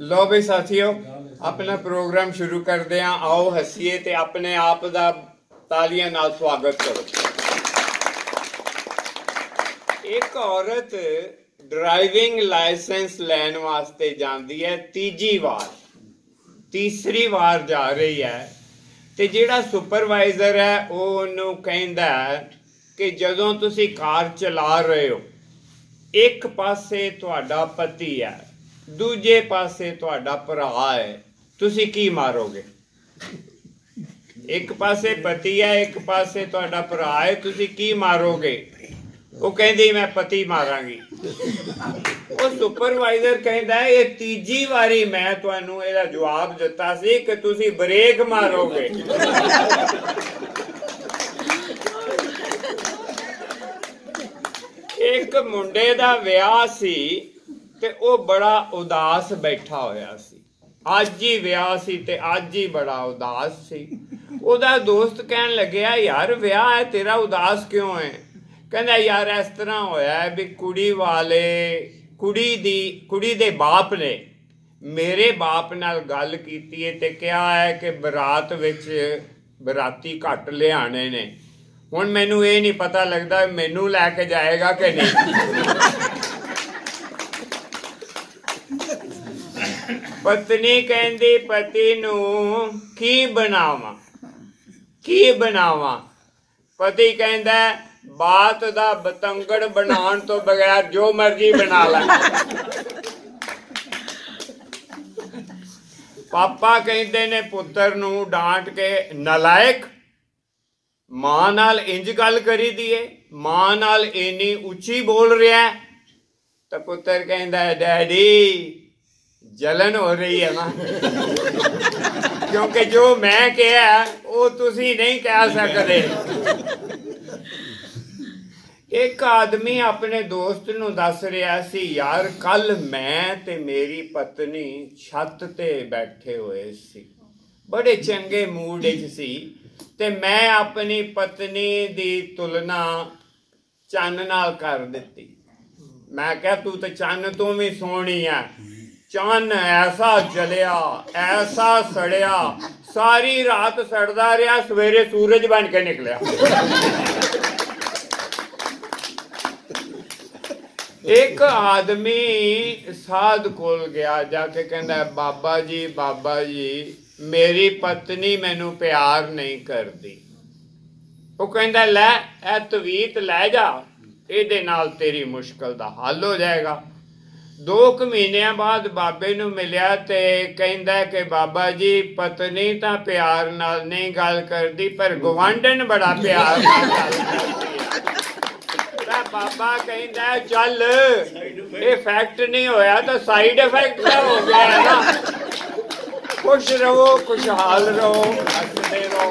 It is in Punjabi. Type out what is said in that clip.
ਲੋ ਬਈ ਸਾਥੀਓ, ਆਪਣਾ ਪ੍ਰੋਗਰਾਮ ਸ਼ੁਰੂ ਕਰਦੇ ਹਾਂ। ਆਓ ਹੱਸੀਏ ਤੇ ਆਪਣੇ ਆਪ ਦਾ ਤਾਲੀਆਂ ਨਾਲ ਸਵਾਗਤ ਕਰੋ। ਇੱਕ ਔਰਤ ਡਰਾਈਵਿੰਗ ਲਾਇਸੈਂਸ ਲੈਣ ਵਾਸਤੇ ਜਾਂਦੀ ਹੈ, ਤੀਜੀ ਵਾਰ। ਤੀਸਰੀ ਵਾਰ ਜਾ ਰਹੀ ਹੈ ਤੇ ਜਿਹੜਾ ਸੁਪਰਵਾਈਜ਼ਰ ਹੈ, ਉਹ ਉਹਨੂੰ ਕਹਿੰਦਾ ਕਿ ਜਦੋਂ ਤੁਸੀਂ ਕਾਰ ਚਲਾ ਰਹੇ ਹੋ, ਇੱਕ ਪਾਸੇ ਤੁਹਾਡਾ ਪਤੀ ਹੈ। ਦੂਜੇ ਪਾਸੇ ਤੁਹਾਡਾ ਭਰਾ ਹੈ। ਤੁਸੀਂ ਕੀ ਮਾਰੋਗੇ? ਇੱਕ ਪਾਸੇ ਪਤੀ ਹੈ, ਇੱਕ ਪਾਸੇ ਤੁਹਾਡਾ ਭਰਾ ਹੈ। ਤੁਸੀਂ ਕੀ ਮਾਰੋਗੇ? ਉਹ ਕਹਿੰਦੀ, ਮੈਂ ਪਤੀ ਮਾਰਾਂਗੀ। ਉਹ ਸੁਪਰਵਾਈਜ਼ਰ ਕਹਿੰਦਾ, ਇਹ ਤੀਜੀ ਵਾਰੀ ਮੈਂ ਤੁਹਾਨੂੰ ਇਹਦਾ ਜਵਾਬ ਦਿੱਤਾ ਸੀ ਕਿ ਤੁਸੀਂ ਬ੍ਰੇਕ ਮਾਰੋਗੇ। ਇੱਕ ਮੁੰਡੇ ਦਾ ਵਿਆਹ ਸੀ। ਤੇ ਉਹ ਬੜਾ ਉਦਾਸ ਬੈਠਾ ਹੋਇਆ ਸੀ। ਅੱਜ ਹੀ ਵਿਆਹ ਸੀ ਤੇ ਅੱਜ ਹੀ ਬੜਾ ਉਦਾਸ ਸੀ। ਉਹਦਾ ਦੋਸਤ ਕਹਿਣ ਲੱਗਿਆ, ਯਾਰ, ਵਿਆਹ ਹੈ, ਤੇਰਾ ਉਦਾਸ ਕਿਉਂ ਹੈ? ਕਹਿੰਦਾ, ਯਾਰ, ਇਸ ਤਰ੍ਹਾਂ ਹੋਇਆ ਵੀ ਕੁੜੀ ਵਾਲੇ, ਕੁੜੀ ਦੀ, ਕੁੜੀ ਦੇ ਬਾਪ ਨੇ ਮੇਰੇ ਬਾਪ ਨਾਲ ਗੱਲ ਕੀਤੀ ਹੈ ਤੇ ਕਿਹਾ ਹੈ ਕਿ ਬਰਾਤ ਵਿੱਚ ਬਰਾਤੀ ਘੱਟ ਲਿਆਣੇ ਨੇ। ਹੁਣ ਮੈਨੂੰ ਇਹ ਨਹੀਂ ਪਤਾ ਲੱਗਦਾ, ਮੈਨੂੰ ਲੈ ਕੇ ਜਾਏਗਾ ਕਿ ਨਹੀਂ? ਪਤਨੀ ਕਹਿੰਦੀ, ਪਤੀ ਨੂੰ ਕੀ ਬਣਾਵਾਂ? ਕੀ ਬਣਾਵਾਂ? ਪਤੀ ਕਹਿੰਦਾ, ਬਾਤ ਦਾ ਬਤੰਗੜ ਬਣਾਉਣ ਤੋਂ ਬਗੈਰ ਜੋ ਮਰਜ਼ੀ ਬਣਾ ਲੈ। ਪਾਪਾ ਕਹਿੰਦੇ ਨੇ, ਪੁੱਤਰ ਨੂੰ ਡਾਂਟ ਕੇ ਨਲਾਇਕ, ਮਾਂ ਨਾਲ ਇੰਜ ਗੱਲ ਕਰੀ ਦੀਏ, ਮਾਂ ਨਾਲ ਇੰਨੀ ਉੱਚੀ ਬੋਲ ਰਿਹਾ ਤਾਂ ਪੁੱਤਰ ਕਹਿੰਦਾ, ਡੈਡੀ ਜਲਨ ਹੋ ਰਹੀ ਹੈ ਨਾ। ਕਿਉਂਕਿ ਜੋ ਮੈਂ ਕਿਹਾ, ਉਹ ਤੁਸੀਂ ਨਹੀਂ ਕਹਿ ਸਕਦੇ। ਇੱਕ ਆਦਮੀ ਆਪਣੇ ਦੋਸਤ ਨੂੰ ਦੱਸ ਰਿਹਾ ਸੀ, ਯਾਰ ਕੱਲ ਮੈਂ ਤੇ ਮੇਰੀ ਪਤਨੀ ਛੱਤ ਤੇ ਬੈਠੇ ਹੋਏ ਸੀ। ਬੜੇ ਚੰਗੇ ਮੂਡ ਵਿੱਚ ਸੀ ਤੇ ਮੈਂ ਆਪਣੀ ਪਤਨੀ ਦੀ ਤੁਲਨਾ ਚੰਨ ਨਾਲ ਕਰ ਦਿੱਤੀ। ਮੈਂ ਕਿਹਾ, ਤੂੰ ਤੇ ਚੰਨ ਤੋਂ ਵੀ ਸੋਹਣੀ ਆ। ਚੰਨ ਐਸਾ ਜਲਿਆ, ਐਸਾ ਸੜਿਆ, ਸਾਰੀ ਰਾਤ ਸੜਦਾ ਰਿਹਾ, ਸਵੇਰੇ ਸੂਰਜ ਬਣ ਕੇ ਨਿਕਲਿਆ। ਇੱਕ ਆਦਮੀ ਸਾਧ ਕੋਲ ਗਿਆ, ਜਾ ਕੇ ਕਹਿੰਦਾ, ਬਾਬਾ ਜੀ ਬਾਬਾ ਜੀ, ਮੇਰੀ ਪਤਨੀ ਮੈਨੂੰ ਪਿਆਰ ਨਹੀਂ ਕਰਦੀ। ਉਹ ਕਹਿੰਦਾ, ਲੈ, ਇਹ ਤਵੀਤ ਲੈ ਜਾ, ਇਹਦੇ ਨਾਲ ਤੇਰੀ ਮੁਸ਼ਕਲ ਦਾ ਹੱਲ ਹੋ ਜਾਏਗਾ। ਦੋ ਕੁ ਮਹੀਨਿਆਂ ਬਾਅਦ ਬਾਬੇ ਨੂੰ ਮਿਲਿਆ ਤੇ ਕਹਿੰਦਾ ਕਿ ਬਾਬਾ ਜੀ, ਪਤਨੀ ਤਾਂ ਪਿਆਰ ਨਾਲ ਨਹੀਂ ਗੱਲ ਕਰਦੀ, ਪਰ ਗਵਾਂਢਣ ਬੜਾ ਪਿਆਰ ਨਾਲ ਗੱਲ ਕਰਦੀ ਹੈ। ਬਾਬਾ ਕਹਿੰਦਾ, ਚੱਲ, ਇਹ ਫੈਕਟ ਨਹੀਂ ਹੋਇਆ ਤਾਂ ਸਾਈਡ ਇਫੈਕਟ ਤਾਂ ਹੋ ਗਿਆ ਨਾ। ਖੁਸ਼ ਰਹੋ, ਖੁਸ਼ਹਾਲ ਰਹੋ, ਹੱਸਦੇ ਰਹੋ।